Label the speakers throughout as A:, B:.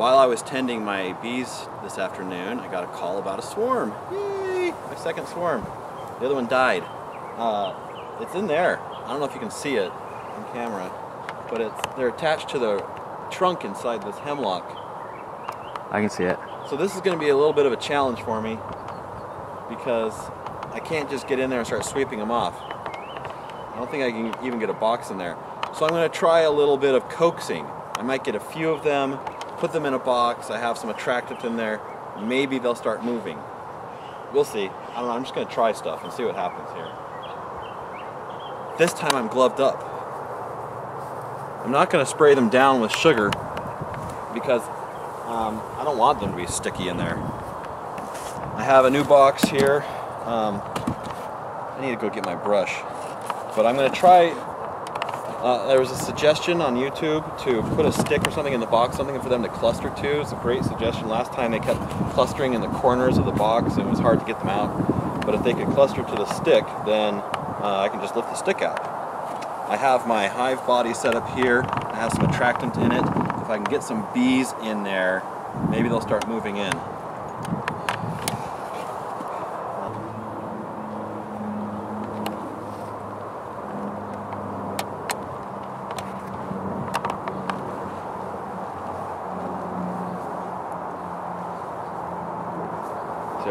A: while I was tending my bees this afternoon, I got a call about a swarm. Yay! My second swarm. The other one died. Uh, it's in there. I don't know if you can see it on camera, but it's they're attached to the trunk inside this hemlock.
B: I can see it.
A: So this is going to be a little bit of a challenge for me because I can't just get in there and start sweeping them off. I don't think I can even get a box in there. So I'm going to try a little bit of coaxing. I might get a few of them, put them in a box. I have some attractants in there. Maybe they'll start moving. We'll see. I don't know. I'm just going to try stuff and see what happens here. This time I'm gloved up. I'm not going to spray them down with sugar because um, I don't want them to be sticky in there. I have a new box here. Um, I need to go get my brush. But I'm going to try. Uh, there was a suggestion on YouTube to put a stick or something in the box, something for them to cluster to. It's a great suggestion. Last time they kept clustering in the corners of the box, it was hard to get them out. But if they could cluster to the stick, then uh, I can just lift the stick out. I have my hive body set up here. I have some attractant in it. If I can get some bees in there, maybe they'll start moving in.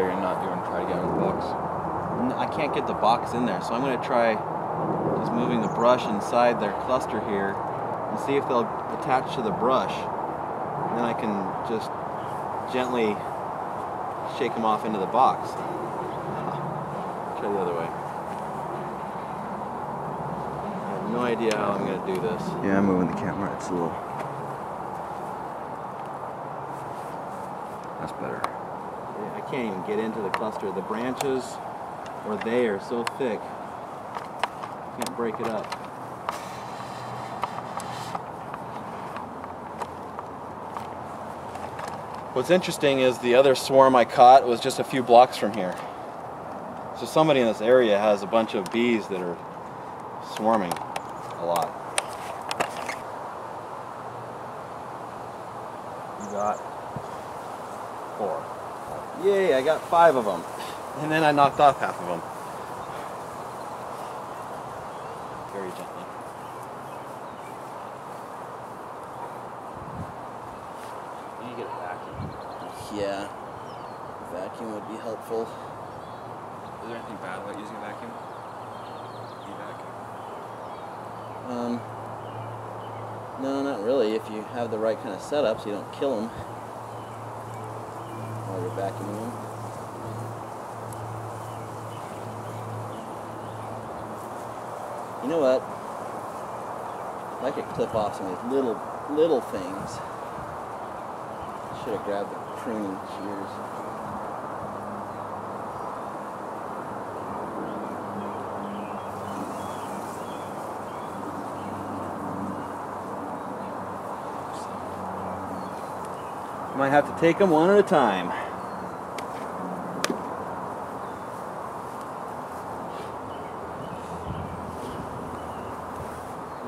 B: So you're not doing try to get out of the box.
A: N- I can't get the box in there, so I'm going to try just moving the brush inside their cluster here and see if they'll attach to the brush. And then I can just gently shake them off into the box. Ah, try the other way. I have no idea how I'm going to do this.
B: Yeah, I'm moving the camera. It's a little. That's better.
A: I can't even get into the cluster. The branches or they are so thick, can't break it up. What's interesting is the other swarm I caught was just a few blocks from here. So somebody in this area has a bunch of bees that are swarming a lot. You got four. Yay, I got five of them. And then I knocked off half of them. Very gently.
B: You get a vacuum.
A: Yeah. Vacuum would be helpful.
B: Is there anything bad about using a vacuum? E-vac.
A: Um, no, not really. If you have the right kind of setup so you don't kill them vacuuming. You know what? I could clip off some of these little, little things. Should have grabbed the pruning shears. Might have to take them one at a time.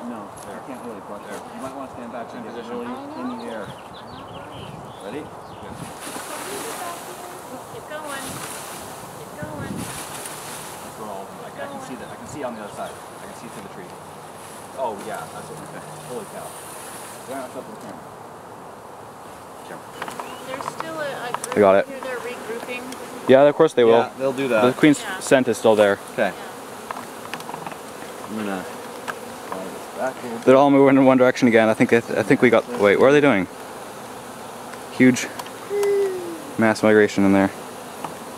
C: for you?
A: No, I can't really brush there. You might want to stand back and get
B: position.
A: really in the air. Ready?
C: Keep going. Keep going.
B: That's where all. I, I can see that. I can see on the other side. I can see through the tree. Oh yeah, that's what we're
A: Holy cow. Right on top of the camera.
C: There's still a, a group
B: I got it.
C: here. They're regrouping.
B: Yeah, of course they will.
A: Yeah, they'll do that.
B: The queen's
C: Yeah.
B: scent is still there.
A: Okay.
C: Yeah.
A: I'm gonna slide this back a little bit.
B: They're all moving in one direction again. I think. I think we got. Wait, what are they doing? Huge mass migration in there.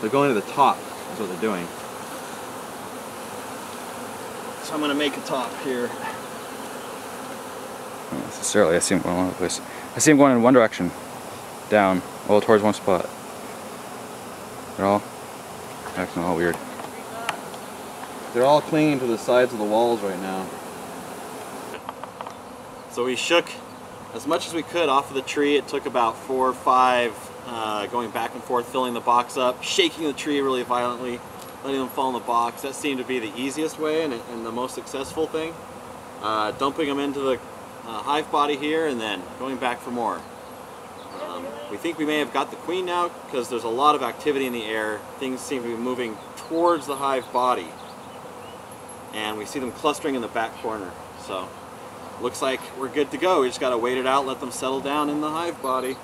A: They're going to the top, is what they're doing. So I'm gonna make a top here.
B: Not necessarily. I see them going all over the place. I see them going in one direction, down, all towards one spot. They're all acting all weird.
A: They're all clinging to the sides of the walls right now. So we shook as much as we could off of the tree. It took about four or five uh, going back and forth, filling the box up, shaking the tree really violently, letting them fall in the box. That seemed to be the easiest way and, and the most successful thing. Uh, dumping them into the uh, hive body here and then going back for more. Um, we think we may have got the queen now because there's a lot of activity in the air. Things seem to be moving towards the hive body. And we see them clustering in the back corner. So looks like we're good to go. We just got to wait it out, let them settle down in the hive body.